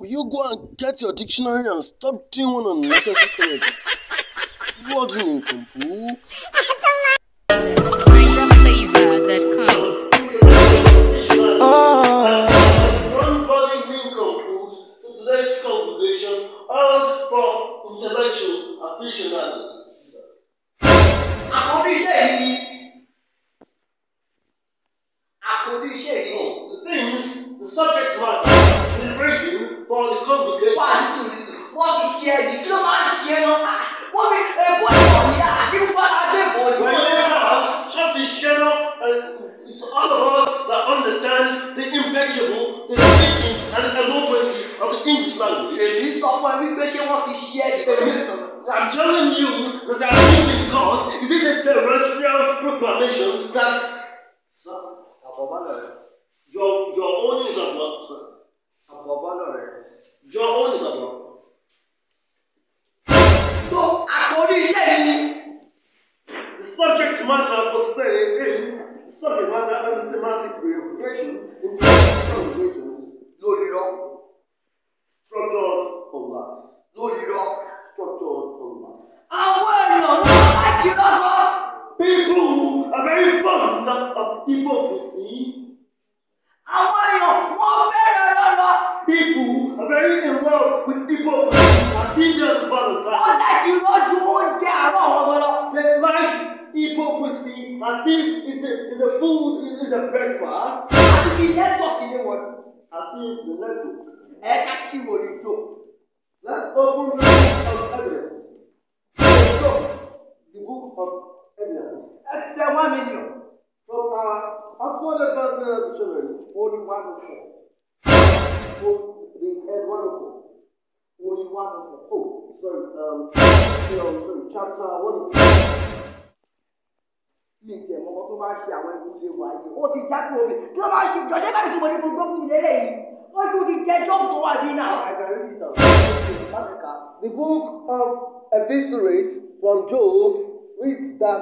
Will you go and get your dictionary and stop doing one on comedy? Waddling in Àkòrí iṣẹ́ yìí hàn, the thing is, the subject matter. go go wa nisun nisun wọ́n fi ṣe ẹni kí ló máa ń ṣe ẹnu wọ́n fi ẹ̀kọ́ ẹ̀kọ́ ní àdínkù alágbèbọ̀ ni. wọ́n yẹ ká ṣe fi ṣe ẹnu It's all of us that understands the impeccable, the speaking and eloquency of the English language. Èmi sọ fún ẹ wípé ṣé wọ́n fi ṣe ẹni. I'm telling you that that is because it is a terrestrial proclamation that your your own is a what? Àbọ̀bá dípò kù sí. Àwọn èèyàn wọ́n bẹ̀rẹ̀ lọ́lọ́. People are very involved with people and Indian politics. Wọ́n láti rọ́jú oúnjẹ àárọ̀ wọn lọ́lọ́. They like hypocrisy as if it's a, it's a food, it's a breakfast. Àti kí network ilé wọn. As if the network. Ẹ̀ka ṣìwò ni jò. Let's open the book of evidence. So, the book of evidence. Ẹsẹ̀ one million. Sanctuary, 4104. So the Ed 104. 4104. Oh, sorry, um, sorry, chapter 104. mi tẹ mọ ọkọ tó máa ṣe àwọn ẹgbẹ́ ìṣe wà yìí ó ti jáde omi kí ló máa ṣe jọṣẹ báyìí tí mo ní kó fún mi lélẹ̀ yìí wọ́n ti ti jẹ́ jọ́ọ̀bù tó wà ní náà. The book of Eviscerates from Job reads that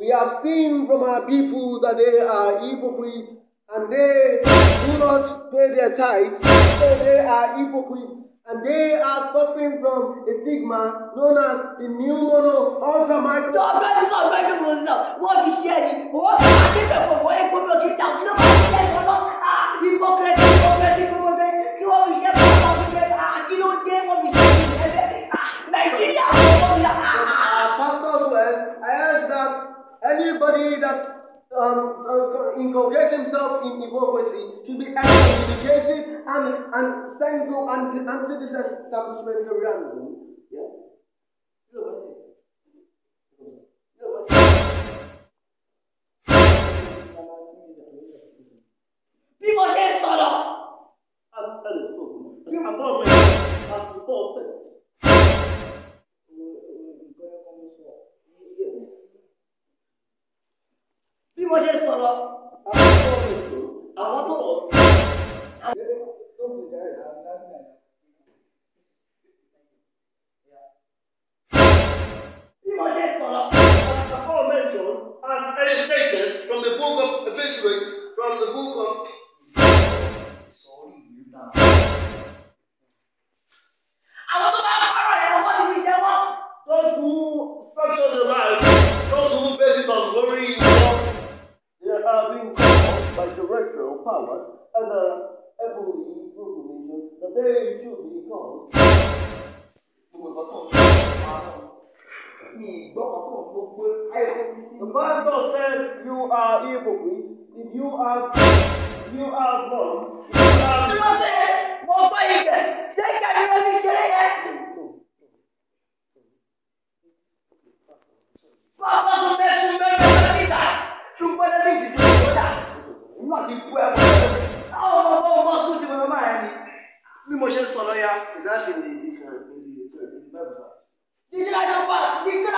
we have seen from our people that they are hypocrites and they do not pay their tithes, so they are hypocrites. And they are suffering from a stigma known as the new mono ultramarital. Tó ọgbẹ́ ti sọ ọgbẹ́ ìdìbò ní náà, What? fi ṣe ẹni. What? tó máa ti bẹ̀ fọ̀fọ̀ epo bí òkè tàbí What? máa ń ṣe ìfọ̀nà. À hypocrisy hypocrisy hypocrisy kí wọ́n fi ṣe fún ọmọ ìgbẹ́ àti ló dé wọ́n What? ṣe ìgbẹ́ Nàìjíríà wọ́n fi ṣe. Pastor well, I ask that anybody that um, inculcates himself in hypocrisy should be excommunicated and, and sent to anti, anti disestablishmentarianism. Yeah? Bí mo ṣe sọ̀rọ̀. Ẹ lè sọ̀rọ̀. I want to. The Bible says you are hypocrite, if you are if you are wrong, you are. Mo ṣe mo gbọ́ ìjẹ́ ṣé kẹ̀mí omi ṣeré yẹn? Bàbá sọ bẹ́ẹ̀ sún bẹ́ẹ̀ bẹ́ẹ̀ níta, ṣùgbọ́n ẹbí ìdìbò ìgbọ́dà, wọ́n ti kú ẹ̀ wọ́n. Àwọn ọmọ ọmọ ọmọ is that in the different in the in the Bible? Did you like the part? Did you like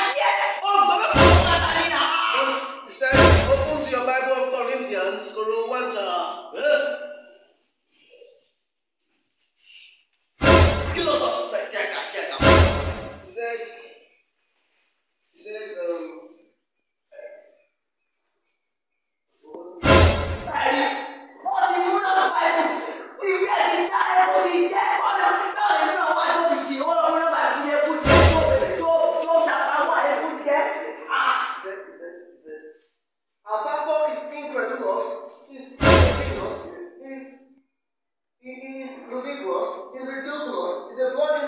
不如万丈。is us. is a body